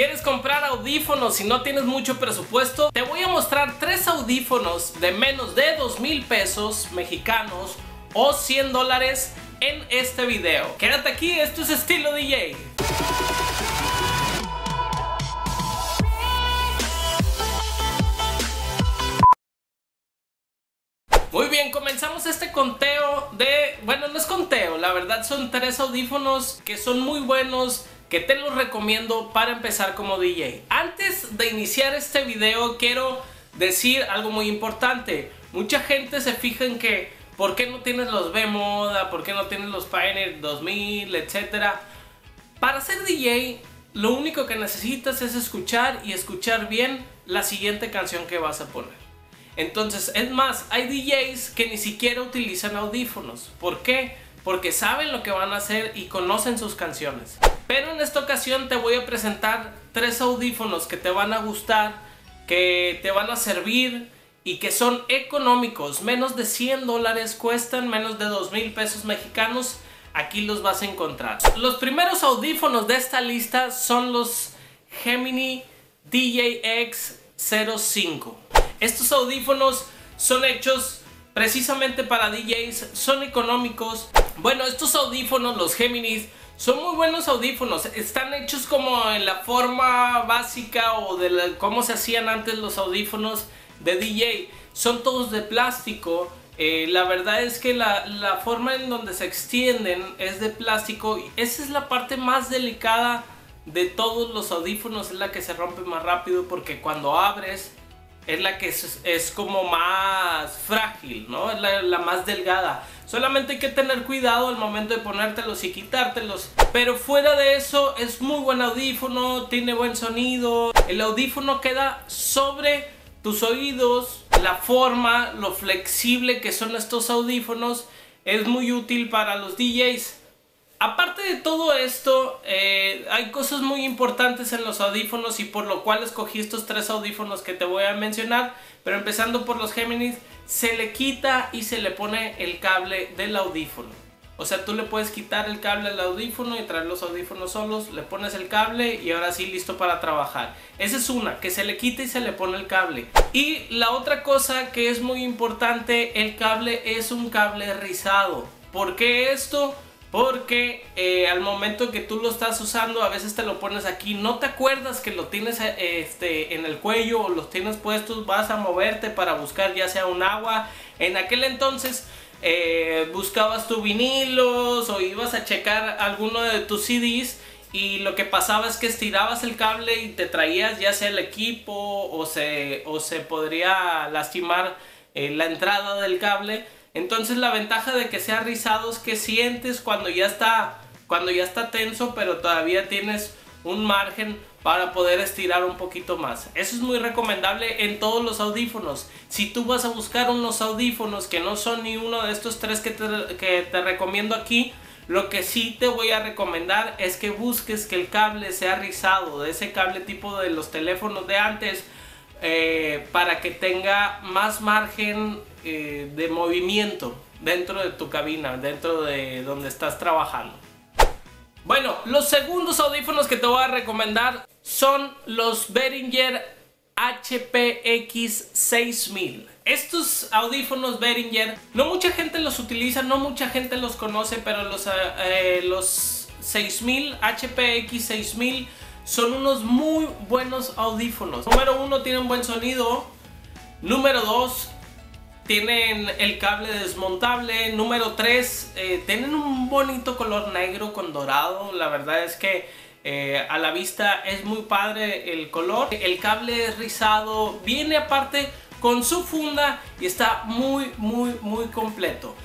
¿Quieres comprar audífonos y no tienes mucho presupuesto? Te voy a mostrar tres audífonos de menos de 2 mil pesos mexicanos o 100 dólares en este video. Quédate aquí, esto es estilo DJ. Muy bien, comenzamos este conteo de... Bueno, no es conteo, la verdad son tres audífonos que son muy buenos, que te los recomiendo para empezar como DJ. Antes de iniciar este video quiero decir algo muy importante. Mucha gente se fija en que ¿por qué no tienes los B Moda? ¿Por qué no tienes los Pioneer 2000? Etcétera. Para ser DJ lo único que necesitas es escuchar y escuchar bien la siguiente canción que vas a poner. Entonces, es más, hay DJs que ni siquiera utilizan audífonos. ¿Por qué? Porque saben lo que van a hacer y conocen sus canciones. Pero en esta ocasión te voy a presentar tres audífonos que te van a gustar, que te van a servir y que son económicos. Menos de 100 dólares cuestan, menos de 2 mil pesos mexicanos. Aquí los vas a encontrar. Los primeros audífonos de esta lista son los Gemini DJX 05. Estos audífonos son hechos precisamente para DJs, son económicos. Bueno, estos audífonos, los Geminis, son muy buenos audífonos. Están hechos como en la forma básica o de cómo se hacían antes los audífonos de DJ. Son todos de plástico. Eh, la verdad es que la, la forma en donde se extienden es de plástico. Esa es la parte más delicada de todos los audífonos. Es la que se rompe más rápido porque cuando abres es la que es, como más frágil, ¿no? Es la, más delgada. Solamente hay que tener cuidado al momento de ponértelos y quitártelos. Pero fuera de eso, es muy buen audífono, tiene buen sonido. El audífono queda sobre tus oídos. La forma, lo flexible que son estos audífonos es muy útil para los DJs. Aparte de todo esto, eh, hay cosas muy importantes en los audífonos y por lo cual escogí estos tres audífonos que te voy a mencionar. Pero empezando por los Geminis, se le quita y se le pone el cable del audífono. O sea, tú le puedes quitar el cable al audífono y traer los audífonos solos, le pones el cable y ahora sí listo para trabajar. Esa es una, que se le quita y se le pone el cable. Y la otra cosa que es muy importante, el cable es un cable rizado. ¿Por qué esto? Porque eh, al momento que tú lo estás usando, a veces te lo pones aquí, no te acuerdas que lo tienes eh, este, en el cuello o los tienes puestos, vas a moverte para buscar ya sea un agua. En aquel entonces eh, buscabas tu vinilos o ibas a checar alguno de tus CDs y lo que pasaba es que estirabas el cable y te traías ya sea el equipo o se, o se podría lastimar la entrada del cable entonces la ventaja de que sea rizado es que sientes cuando ya está cuando ya está tenso, pero todavía tienes un margen para poder estirar un poquito más. Eso es muy recomendable en todos los audífonos. Si tú vas a buscar unos audífonos que no son ni uno de estos tres que te, que te recomiendo aquí, lo que sí te voy a recomendar es que busques que el cable sea rizado, de ese cable tipo de los teléfonos de antes, eh, para que tenga más margen eh, de movimiento dentro de tu cabina, dentro de donde estás trabajando. Bueno, los segundos audífonos que te voy a recomendar son los Behringer HPX 6000. Estos audífonos Behringer, no mucha gente los utiliza, no mucha gente los conoce, pero los, eh, los 6000, HPX 6000 son unos muy buenos audífonos. Número uno, tienen buen sonido. Número dos, tienen el cable desmontable. Número 3, eh, tienen un bonito color negro con dorado. La verdad es que eh, a la vista es muy padre el color. El cable es rizado. Viene aparte con su funda y está muy, muy, muy completo.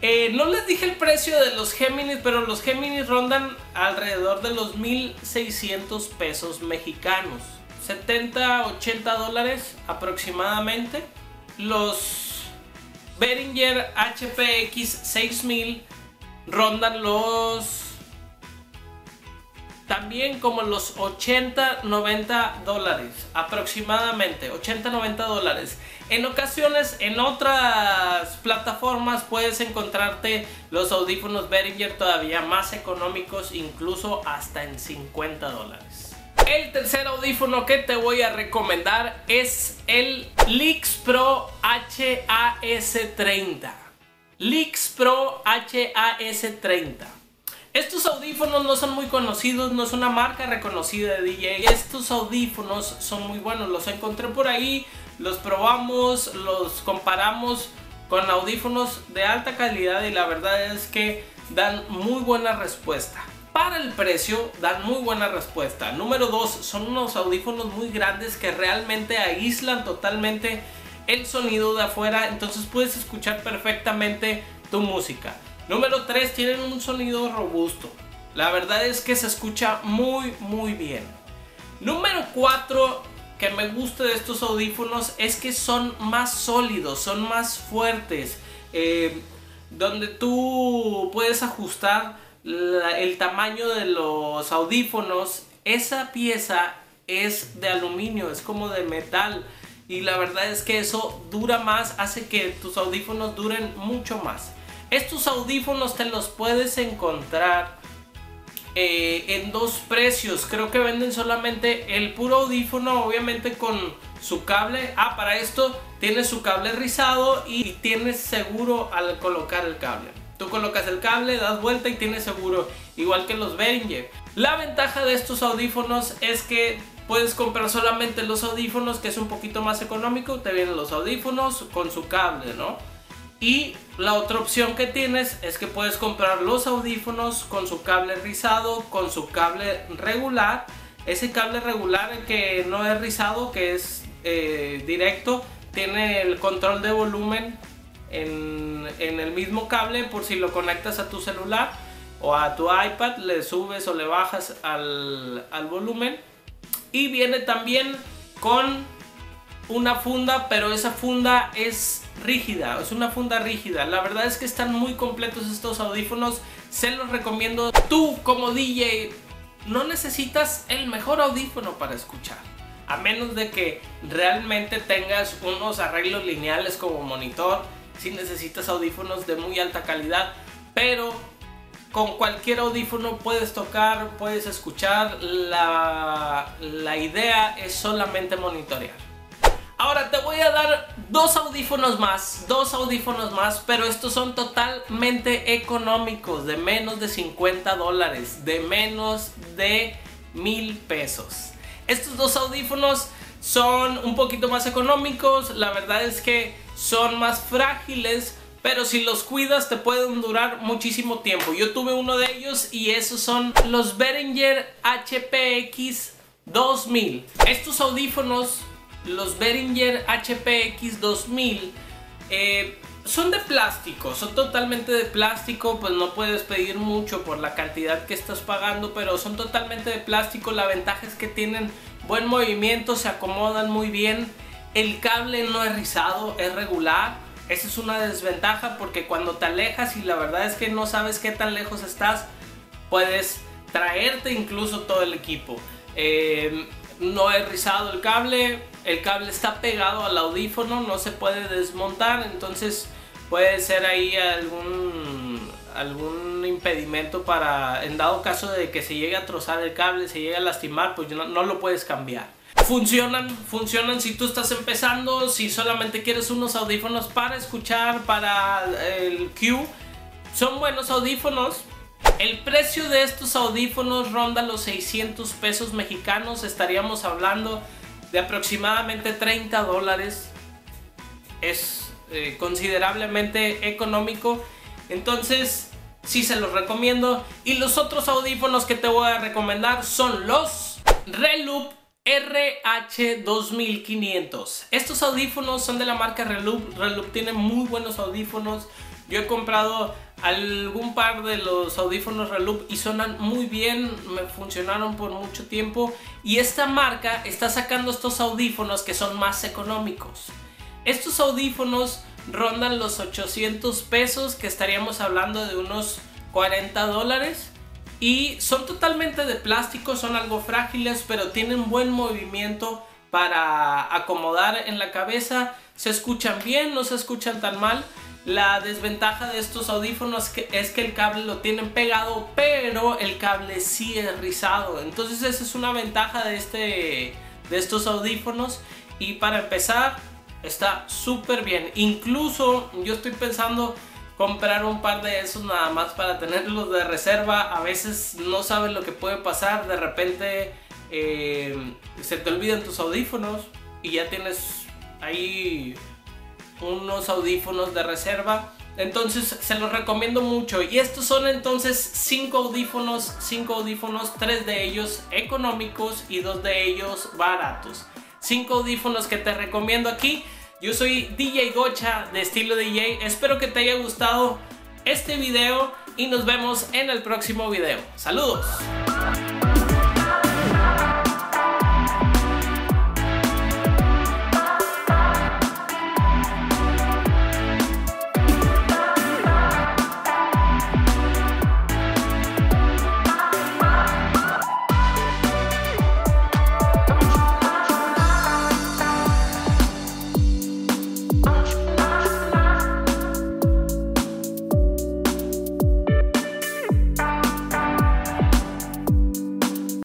Eh, no les dije el precio de los Géminis, pero los Géminis rondan alrededor de los 1600 pesos mexicanos. 70, 80 dólares aproximadamente. Los Behringer HPX 6000 rondan los también como los 80 90 dólares aproximadamente 80 90 dólares en ocasiones en otras plataformas puedes encontrarte los audífonos Behringer todavía más económicos incluso hasta en 50 dólares El tercer audífono que te voy a recomendar es el Lix Pro HAS30. Lix Pro HAS30. Estos audífonos no son muy conocidos, no es una marca reconocida de DJ. Estos audífonos son muy buenos, los encontré por ahí, los probamos, los comparamos con audífonos de alta calidad y la verdad es que dan muy buena respuesta. Para el precio dan muy buena respuesta. Número 2, son unos audífonos muy grandes que realmente aíslan totalmente el sonido de afuera, entonces puedes escuchar perfectamente tu música. Número 3, tienen un sonido robusto. La verdad es que se escucha muy muy bien. Número 4, que me gusta de estos audífonos es que son más sólidos, son más fuertes. Eh, donde tú puedes ajustar el tamaño de los audífonos. Esa pieza es de aluminio, es como de metal. Y la verdad es que eso dura más, hace que tus audífonos duren mucho más. Estos audífonos te los puedes encontrar eh, en dos precios. Creo que venden solamente el puro audífono, obviamente con su cable. Ah, para esto tiene su cable rizado y tienes seguro al colocar el cable. Tú colocas el cable, das vuelta y tienes seguro, igual que los Behringer. La ventaja de estos audífonos es que puedes comprar solamente los audífonos, que es un poquito más económico. Te vienen los audífonos con su cable, ¿no? Y la otra opción que tienes es que puedes comprar los audífonos con su cable rizado, con su cable regular. Ese cable regular que no es rizado, que es eh, directo, tiene el control de volumen en, el mismo cable por si lo conectas a tu celular o a tu iPad, le subes o le bajas al, al volumen. Y viene también con una funda, pero esa funda es rígida, es una funda rígida. La verdad es que están muy completos estos audífonos, se los recomiendo. Tú como DJ no necesitas el mejor audífono para escuchar. A menos de que realmente tengas unos arreglos lineales como monitor, si necesitas audífonos de muy alta calidad, pero con cualquier audífono puedes tocar, puedes escuchar, la, la idea es solamente monitorear. Ahora te voy a dar dos audífonos más, dos audífonos más, pero estos son totalmente económicos, de menos de 50 dólares, de menos de mil pesos. Estos dos audífonos son un poquito más económicos, la verdad es que son más frágiles, pero si los cuidas te pueden durar muchísimo tiempo. Yo tuve uno de ellos y esos son los Behringer HPX 2000. Estos audífonos los Behringer HPX 2000 eh, son de plástico, son totalmente de plástico, pues no puedes pedir mucho por la cantidad que estás pagando, pero son totalmente de plástico, la ventaja es que tienen buen movimiento, se acomodan muy bien, el cable no es rizado, es regular, esa es una desventaja porque cuando te alejas y la verdad es que no sabes qué tan lejos estás, puedes traerte incluso todo el equipo. Eh, no he rizado el cable, el cable está pegado al audífono, no se puede desmontar, entonces puede ser ahí algún, algún impedimento para, en dado caso de que se llegue a trozar el cable, se llegue a lastimar, pues no, lo puedes cambiar. Funcionan, funcionan si tú estás empezando, si solamente quieres unos audífonos para escuchar, para el Q. Son buenos audífonos, el precio de estos audífonos ronda los 600 pesos mexicanos, estaríamos hablando de aproximadamente 30 dólares. Es eh, considerablemente económico, entonces sí se los recomiendo. Y los otros audífonos que te voy a recomendar son los Reloop RH2500. Estos audífonos son de la marca Reloop. Reloop tiene muy buenos audífonos. Yo he comprado algún par de los audífonos Reloop y sonan muy bien, me funcionaron por mucho tiempo. Y esta marca está sacando estos audífonos que son más económicos. Estos audífonos rondan los 800 pesos que estaríamos hablando de unos 40 dólares. Y son totalmente de plástico, son algo frágiles pero tienen buen movimiento para acomodar en la cabeza, se escuchan bien, no se escuchan tan mal La desventaja de estos audífonos es que el cable lo tienen pegado, pero el cable sí es rizado. Entonces esa es una ventaja de, este, de estos audífonos. Y para empezar, está súper bien. Incluso yo estoy pensando comprar un par de esos nada más para tenerlos de reserva. A veces no sabes lo que puede pasar. De repente eh, se te olvidan tus audífonos y ya tienes ahí unos audífonos de reserva. Entonces se los recomiendo mucho. Y estos son entonces 5 audífonos, 5 audífonos, 3 de ellos económicos y 2 de ellos baratos. 5 audífonos que te recomiendo aquí. Yo soy DJ Gocha de estilo DJ. Espero que te haya gustado este video y nos vemos en el próximo video. Saludos.